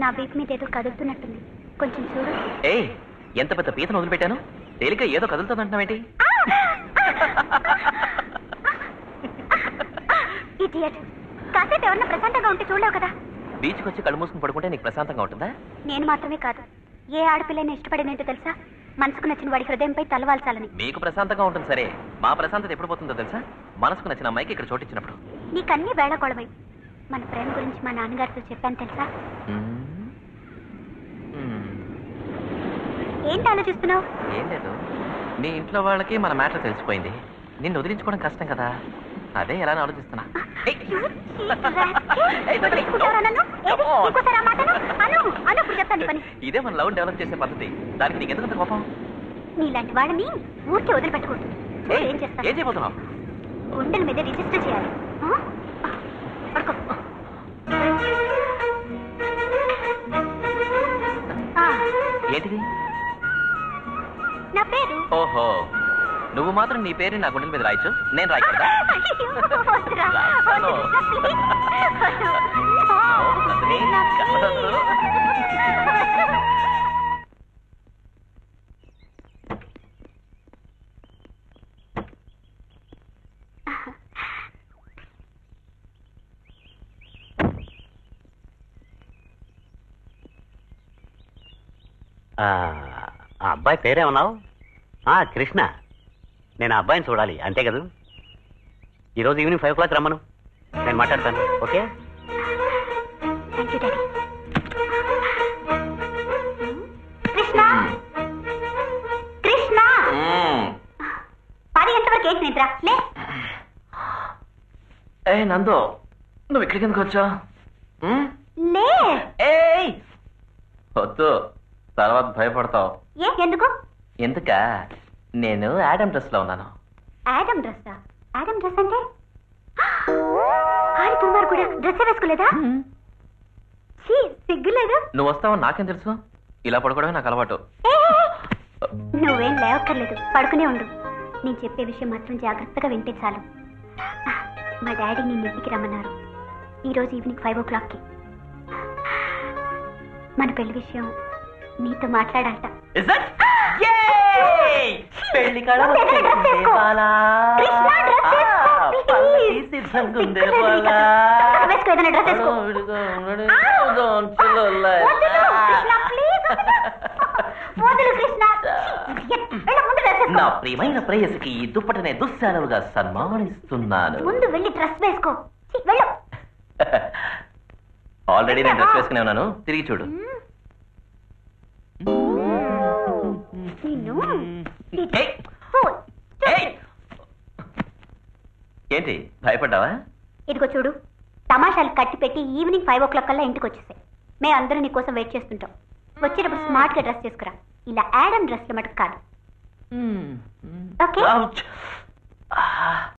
నా వీప్ మీద ఏదో కదులుతున్నట్టుంది. కొంచెం చూడు. ఏయ్ ఎంత పెద్ద పీతను వదిలిపెట్టాను? తేలిక ఏదో కదులుతుందంటున్నావేంటి? ఇడియట్ కాసేపు ఎవరన్నా ప్రశాంతంగా ఉంటే చూడలేవు కదా. బీచ్కి వచ్చి కళ్ళు మూసుకుని పడుకుంటే నీకు ప్రశాంతంగా ఉంటుందా? నేను మాత్రమే కాదు. ఏ ఆడపిల్లైనా ఇష్టపడినేంటో తెలుసా? మనసుకు నచ్చిన వాడి హృదయంపై తలవాల్చాలని. మీకు ప్రశాంతంగా ఉంటుంది సరే. మా ప్రశాంతత ఎప్పుడు పోతుందో తెలుసా? మనసుకు నచ్చిన అమ్మాయికి ఇక్కడ చోటిచ్చినప్పుడు నీకన్నీ వేళకోళమై. మన ప్రేమ గురించి మా నాన్నగారితో చెప్పాను తెలుసా. ఏంటి ఆలోచిస్తున్నావు? ఏం లేదు. మీ ఇంట్లో వాళ్ళకి మన మ్యాటర్ తెలిసిపోయింది. నిన్ను వదిలించుకోవడం కష్టం కదా. అదే ఎలా ఆలోచిస్తున్నా. ఇదే మన లవ్ డెవలప్ చేసే పద్ధతి. దానికి నీకు ఎందుకంత కోపం? నీలాంటి వాళ్ళని ఊరికే వదిలిపెట్టకూడదు. ఏం చేయబోతున్నావు? గుండెల మీద రిజిస్టర్ చేయాలి. ఏంటిది? నా పేరు? ఓహో నువ్వు మాత్రం నీ పేరు నా గుండెల మీద రాయొచ్చు. నేను రాయకూడదా? వద్దురా, రాస్తాను. వద్దురా, please. నందిని, కాదు. ఆ ఆ అబ్బాయి పేరేమన్నావు? ఆ, కృష్ణ. నేను ఆ అబ్బాయిని చూడాలి అంతే కదా? ఈరోజు ఈవినింగ్ ఫైవ్ ఓ క్లాక్ రమ్మను. నేను మాట్లాడతాను okay? Thank you daddy Krishna? Krishna? మ్మ్. పది గంటల వరకు ఏంటి నిద్ర? లే. ఏ నందు నువ్వు ఇక్కడికి ఎందుకు? లే. ఏయ్! వద్దు. తర్వాత భయపడతావు. ఏ ఎందుకు? ఎందుక? నేను యాడమ్ డ్రెస్లో ఉన్నాను. డ్రెస్ డ్రెస్ అంటే? ఆడి తుమ్మారు కూడా డ్రెస్ వేసుకోలేదా? చీ సిగ్గులేదు. నువ్వు వస్తావని నాకేం తెలుసు? ఇలా పడుకోవడమే నాకు అలవాటు. ఏ, నువ్వేం లేవక్కర్లేదు. పడుకునే ఉండు. నేను చెప్పే విషయం మాత్రం జాగ్రత్తగా వింటే చాలు. మా డాడీ నిన్ను ఇంటికి రమ్మన్నారు. ఈరోజు ఈవినింగ్ ఫైవ్ ఓ క్లాక్కి. మన పెళ్ళి విషయం నీతో మాట్లాడాలట! పెళ్ళి కళ. నా ప్రియమైన ప్రేయసికి ఈ దుప్పటనే దుస్సాలుగా సన్మానిస్తున్నాను. ముందు వెళ్ళి డ్రెస్ వేసుకో. ఆల్రెడీ నేను డ్రెస్ వేసుకునే ఉన్నాను. తిరిగి చూడు. ఏంటి భయపడ్డావా? ఇదిగో చూడు తమాషాలు కట్టి పెట్టి ఈవినింగ్ ఫైవ్ ఓ క్లాక్ కల్లా ఇంటికి వచ్చేసాయి. మేము అందరూ నీ కోసం వెయిట్ చేస్తుంటాం. వచ్చేటప్పుడు స్మార్ట్గా డ్రెస్ చేసుకురా. ఇలా యాడమ్ డ్రెస్లో మటుకు కాదు. ఓకే.